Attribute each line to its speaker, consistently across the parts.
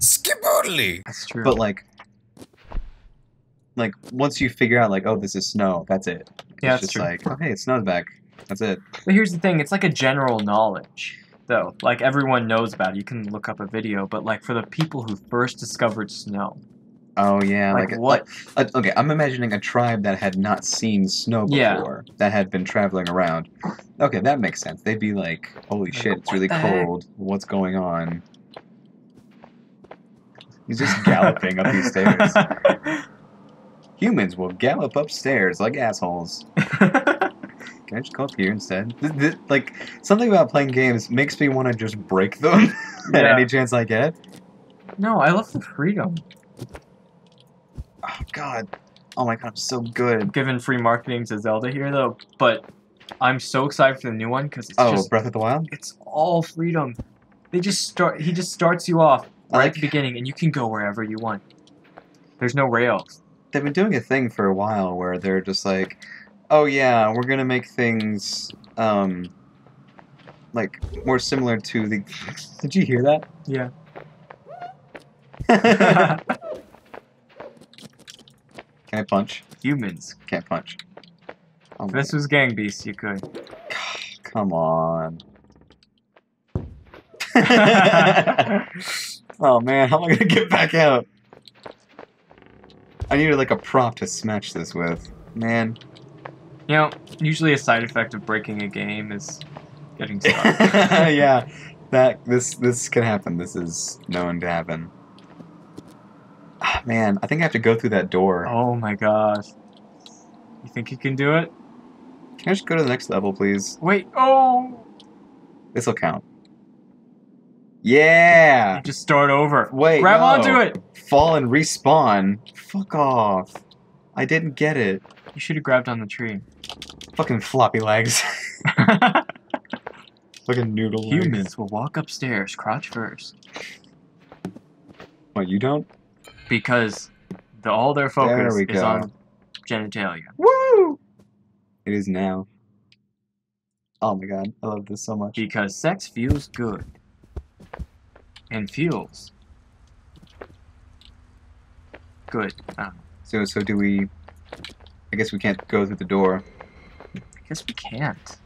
Speaker 1: Skibbly.
Speaker 2: That's true.
Speaker 3: But like, like once you figure out like, oh, this is snow. That's it.
Speaker 2: Yeah,
Speaker 3: it's
Speaker 2: that's
Speaker 3: just
Speaker 2: true.
Speaker 3: like, oh, hey, it snow's back. That's it.
Speaker 2: But here's the thing, it's like a general knowledge, though. Like everyone knows about it. You can look up a video, but like for the people who first discovered snow,
Speaker 3: Oh yeah,
Speaker 2: like,
Speaker 3: like,
Speaker 2: what?
Speaker 3: uh, okay, I'm imagining a tribe that had not seen snow
Speaker 2: Yeah.
Speaker 3: before, that had been traveling around. Okay, that makes sense. They'd be like, "Holy
Speaker 2: Like,
Speaker 3: shit, it's really
Speaker 2: the heck?
Speaker 3: cold. What's going on?" He's just galloping up these stairs. Humans will gallop upstairs like assholes. Can I just go up here instead? Th- th- like something about playing games makes me want to just break them at
Speaker 2: Yeah.
Speaker 3: any chance I get.
Speaker 2: no, I love the freedom.
Speaker 3: Oh God, oh my God, I'm so good.
Speaker 2: Given free marketing to Zelda here, though, but I'm so excited for the new one because it's
Speaker 3: Oh,
Speaker 2: just
Speaker 3: Breath of the Wild.
Speaker 2: it's all freedom. They just start. He just starts you off
Speaker 3: I
Speaker 2: right
Speaker 3: like-
Speaker 2: at the beginning, and you can go wherever you want. There's no rails.
Speaker 3: They've been doing a thing for a while where they're just like, oh yeah, we're gonna make things um like more similar to the. Did you hear that?
Speaker 2: Yeah.
Speaker 3: Can I punch?
Speaker 2: Humans.
Speaker 3: Can't punch. Oh,
Speaker 2: If this was Gang Beast, you could.
Speaker 3: Come on. oh man, how am I gonna get back out? I needed like a prop to smash this with. Man.
Speaker 2: You know, usually a side effect of breaking a game is getting stuck.
Speaker 3: yeah. That this this can happen. This is known to happen. Ah, man, I think I have to go through that door.
Speaker 2: oh my gosh. You think you can do it?
Speaker 3: Can I just go to the next level, please?
Speaker 2: Wait. Oh.
Speaker 3: This'll count. Yeah!
Speaker 2: Just start over.
Speaker 3: Wait,
Speaker 2: Grab
Speaker 3: no.
Speaker 2: onto it.
Speaker 3: Fall and respawn. Fuck off. I didn't get it.
Speaker 2: You should have grabbed on the tree.
Speaker 3: Fucking floppy legs. Fucking noodle legs.
Speaker 2: Humans will walk upstairs crotch first
Speaker 3: What, you don't?
Speaker 2: because the, all their focus is
Speaker 3: go.
Speaker 2: on genitalia.
Speaker 3: Woo! It is now. Oh my god, I love this so much.
Speaker 2: Because sex feels good. And fuels. good. Um,
Speaker 3: So, so do we? I guess we can't go through the door.
Speaker 2: I guess we can't.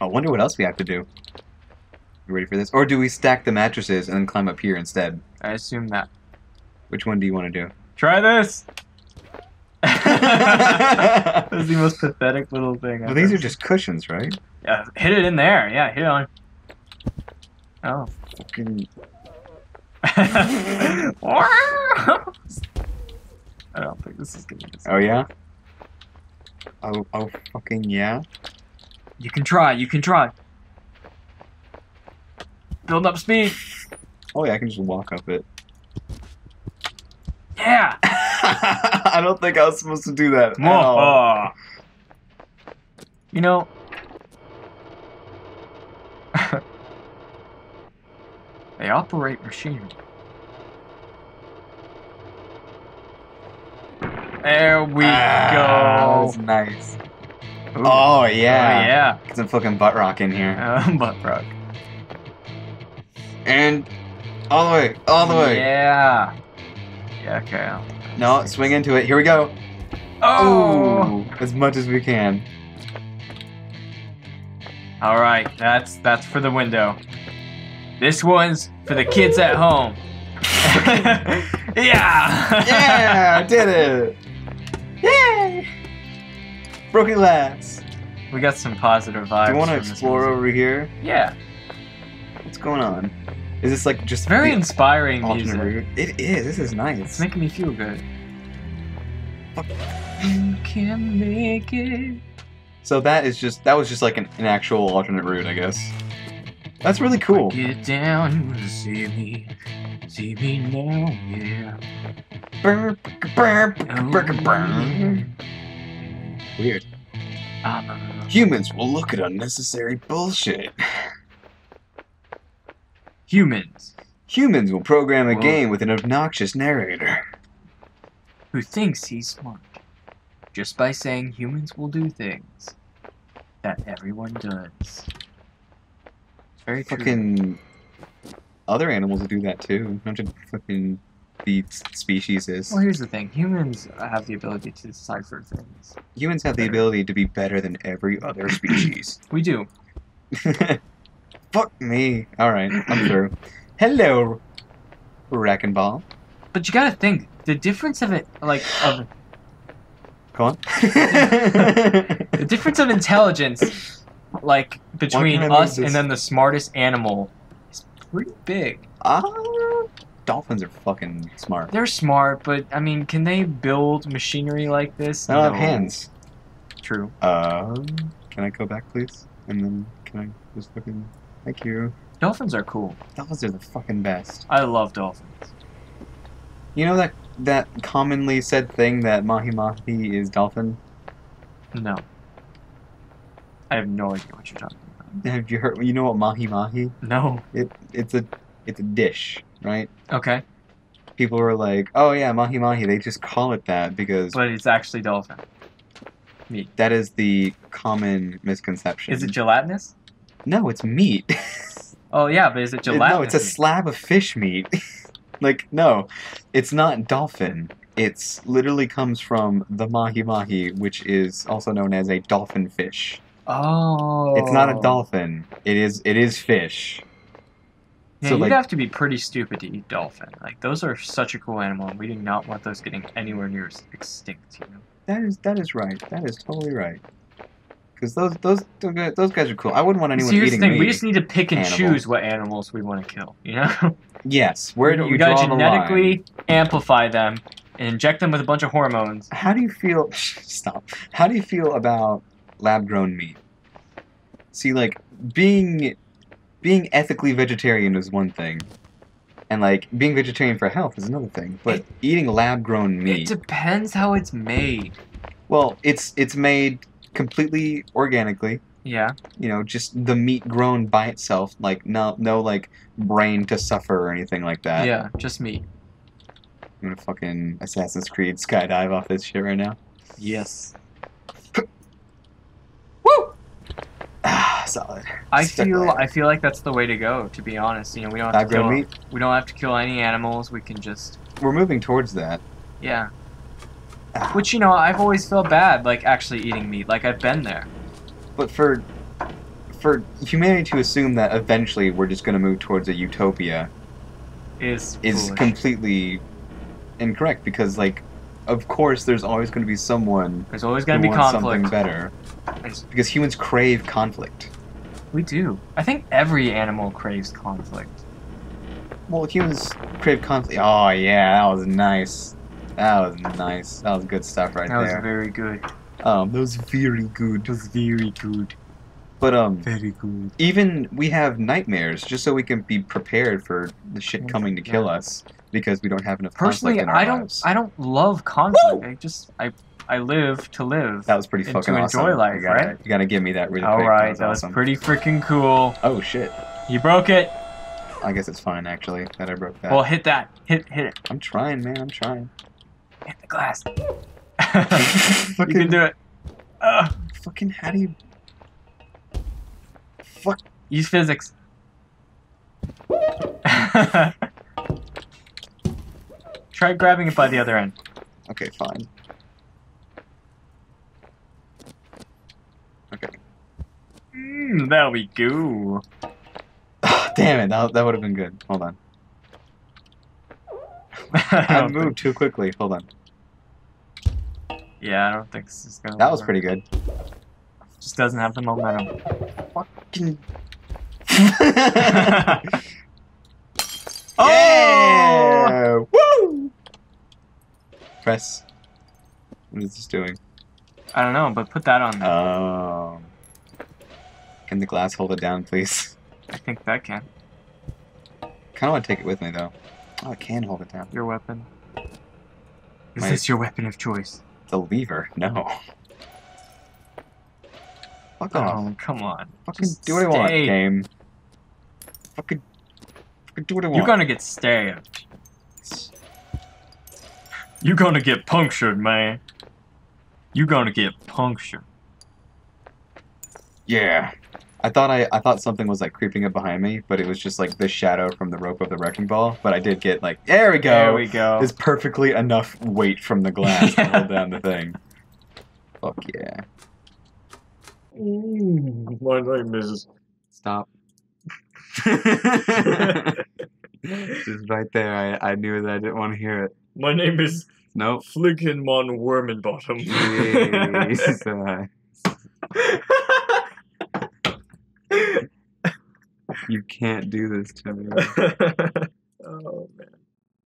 Speaker 3: I wonder what else we have to do. You ready for this? Or do we stack the mattresses and then climb up here instead?
Speaker 2: I assume that.
Speaker 3: Which one do you want to do?
Speaker 2: Try this! That's the most pathetic little thing.
Speaker 3: Well,
Speaker 2: I've
Speaker 3: these are just cushions, right?
Speaker 2: Yeah, hit it in there. Yeah, hit it on. Oh.
Speaker 3: Fucking-
Speaker 2: I don't think this is gonna be.
Speaker 3: Oh yeah. Oh oh fucking yeah.
Speaker 2: You can try. You can try. Build up speed.
Speaker 3: Oh yeah, I can just walk up it.
Speaker 2: Yeah.
Speaker 3: I don't think I was supposed to do that. all.
Speaker 2: You know. they operate machinery. There we
Speaker 3: Ah,
Speaker 2: go.
Speaker 3: That's nice.
Speaker 2: Ooh.
Speaker 3: Oh
Speaker 2: Oh,
Speaker 3: yeah.
Speaker 2: yeah.
Speaker 3: Get some fucking butt rock in here.
Speaker 2: Uh, butt rock.
Speaker 3: And all the way, all the way.
Speaker 2: Yeah. Yeah, okay.
Speaker 3: No, swing into it. Here we go.
Speaker 2: Oh!
Speaker 3: Ooh, as much as we can.
Speaker 2: Alright, that's that's for the window. This one's for the kids at home. yeah!
Speaker 3: Yeah, I did it. Yay! Broken glass.
Speaker 2: We got some positive vibes.
Speaker 3: Do you want to explore over here?
Speaker 2: Yeah.
Speaker 3: What's going on? Is this like just
Speaker 2: Very inspiring music.
Speaker 3: route? It is. This is nice.
Speaker 2: It's making me feel good.
Speaker 3: Fuck.
Speaker 2: You can make it.
Speaker 3: So that is just that was just like an, an actual alternate route, I guess. That's really cool.
Speaker 2: Get down, you will see me. See me now, yeah. Oh.
Speaker 3: Weird.
Speaker 2: I'm
Speaker 3: Humans will look at unnecessary bullshit.
Speaker 2: humans
Speaker 3: Humans will program a
Speaker 2: Whoa.
Speaker 3: game with an obnoxious narrator.
Speaker 2: who thinks he's smart just by saying humans will do things that everyone does. Very true.
Speaker 3: Fucking other animals do that too. Don't you fucking s- species is.
Speaker 2: Well, here's the thing: humans have the ability to decipher things.
Speaker 3: Humans have the ability to be better than every other species.
Speaker 2: We do.
Speaker 3: Fuck me. Alright, I'm through. Hello, Wreck and Ball.
Speaker 2: But you gotta think the difference of it, like of
Speaker 3: Go on.
Speaker 2: the difference of intelligence, like between us
Speaker 3: this?
Speaker 2: and then the smartest animal, is pretty big.
Speaker 3: Ah, dolphins are fucking smart.
Speaker 2: They're smart, but I mean, can they build machinery like this?
Speaker 3: They don't have hands.
Speaker 2: True.
Speaker 3: Um, can I go back, please? And then can I just fucking? Thank you.
Speaker 2: Dolphins are cool.
Speaker 3: Dolphins are the fucking best.
Speaker 2: I love dolphins.
Speaker 3: You know that that commonly said thing that mahi mahi is dolphin.
Speaker 2: No. I have no idea what you're talking about.
Speaker 3: Have you heard? You know what mahi mahi?
Speaker 2: No.
Speaker 3: It it's a it's a dish, right?
Speaker 2: Okay.
Speaker 3: People were like, "Oh yeah, mahi mahi." They just call it that because
Speaker 2: But it's actually dolphin. Meat.
Speaker 3: That is the common misconception.
Speaker 2: Is it gelatinous?
Speaker 3: No, it's meat.
Speaker 2: Oh yeah, but is it gelatinous?
Speaker 3: no, it's a
Speaker 2: meat?
Speaker 3: slab of fish meat. like, no, it's not dolphin. It's literally comes from the mahi mahi, which is also known as a dolphin fish.
Speaker 2: Oh.
Speaker 3: It's not a dolphin. It is it is fish.
Speaker 2: Yeah,
Speaker 3: So,
Speaker 2: you'd
Speaker 3: like-
Speaker 2: have to be pretty stupid to eat dolphin. Like those are such a cool animal, and we do not want those getting anywhere near extinct. You know.
Speaker 3: That is that is right. That is totally right. Because those those those guys- are cool. I wouldn't want anyone
Speaker 2: See, here's the
Speaker 3: eating
Speaker 2: thing: we just need to pick and
Speaker 3: animal.
Speaker 2: choose what animals we want to kill. You know.
Speaker 3: yes. Where do
Speaker 2: we
Speaker 3: you
Speaker 2: gotta
Speaker 3: the
Speaker 2: genetically amplify them and inject them with a bunch of hormones.
Speaker 3: How do you feel? Stop. How do you feel about lab grown meat? See, like being being ethically vegetarian is one thing, and like being vegetarian for health is another thing. But
Speaker 2: It-
Speaker 3: eating lab grown meat.
Speaker 2: It
Speaker 3: meat,
Speaker 2: depends how it's made.
Speaker 3: well, it's it's made completely organically.
Speaker 2: Yeah.
Speaker 3: You know, just the meat grown by itself, like no no like brain to suffer or anything like that.
Speaker 2: yeah. Just meat.
Speaker 3: I'm gonna fucking Assassin's Creed skydive off this shit right now.
Speaker 2: Yes.
Speaker 3: Ah, solid.
Speaker 2: I feel. I feel like that's the way to go. To be honest, you know, we don't have to kill.
Speaker 3: meat.
Speaker 2: We don't have to kill any animals. We can just
Speaker 3: We're moving towards that.
Speaker 2: yeah.
Speaker 3: Ah.
Speaker 2: Which you know, I've always felt bad like actually eating meat. Like I've been there.
Speaker 3: But for for humanity to assume that eventually we're just going to move towards a utopia
Speaker 2: Is
Speaker 3: is
Speaker 2: foolish.
Speaker 3: completely incorrect because like of course there's always going to be someone
Speaker 2: There's always gonna be conflict.
Speaker 3: something better because humans crave conflict.
Speaker 2: We do. I think every animal craves conflict.
Speaker 3: Well, humans crave conflict. Oh yeah, that was nice. That was nice. That was good stuff right there.
Speaker 2: that was very good.
Speaker 3: um, that was very good.
Speaker 2: That was very good.
Speaker 3: But um,
Speaker 2: Very good.
Speaker 3: even we have nightmares just so we can be prepared for the shit coming to kill us because we don't have enough
Speaker 2: Personally,
Speaker 3: conflict in our
Speaker 2: I don't.
Speaker 3: lives.
Speaker 2: I don't love conflict. I just. I. I live to live.
Speaker 3: that was pretty fucking
Speaker 2: to
Speaker 3: awesome.
Speaker 2: enjoy life,
Speaker 3: you gotta,
Speaker 2: right?
Speaker 3: You gotta give me that really
Speaker 2: All
Speaker 3: quick.
Speaker 2: right,
Speaker 3: that was
Speaker 2: that was
Speaker 3: awesome.
Speaker 2: pretty freaking cool.
Speaker 3: Oh shit!
Speaker 2: You broke it.
Speaker 3: I guess it's fine actually that I broke that.
Speaker 2: Well, hit that. Hit. Hit it.
Speaker 3: I'm trying, man. I'm trying.
Speaker 2: Hit the glass. you
Speaker 3: Fucking-
Speaker 2: can do it. Ugh.
Speaker 3: Fucking how do you? Fuck.
Speaker 2: Use physics. Try grabbing it by the other end.
Speaker 3: Okay, fine. Okay.
Speaker 2: Mm, there we go.
Speaker 3: Damn it! That, that would have been good. Hold on.
Speaker 2: I
Speaker 3: I
Speaker 2: don't think-
Speaker 3: moved too quickly. Hold on.
Speaker 2: yeah, I don't think this is gonna.
Speaker 3: That was pretty good.
Speaker 2: Just doesn't have the momentum.
Speaker 3: Fucking.
Speaker 2: Oh!
Speaker 3: Yeah! Woo! Press. What is this doing?
Speaker 2: I don't know, but put that on. there.
Speaker 3: Um. Can the glass hold it down, please?
Speaker 2: I think that can.
Speaker 3: Kind of want to take it with me though. Oh, I can hold it down.
Speaker 2: Your weapon. Is
Speaker 3: My-
Speaker 2: this your weapon of choice?
Speaker 3: The lever? No. Fuck oh, off.
Speaker 2: Oh, come on.
Speaker 3: Fucking
Speaker 2: just
Speaker 3: do what I want, game. Fucking, fucking do what I want.
Speaker 2: You're gonna get stabbed. You're gonna get punctured, man. You're gonna get punctured.
Speaker 3: Yeah. I thought I, I thought something was like creeping up behind me, but it was just like the shadow from the rope of the wrecking ball. But I did get like there we go.
Speaker 2: There we go.
Speaker 3: There's perfectly enough weight from the glass to hold down the thing. Fuck yeah.
Speaker 2: My name is.
Speaker 3: Stop. Just right there, I, I knew that I didn't want to hear it.
Speaker 2: My name is
Speaker 3: Nope.
Speaker 2: Flickenmon Wormenbottom.
Speaker 3: Jesus. You can't do this to me. oh man.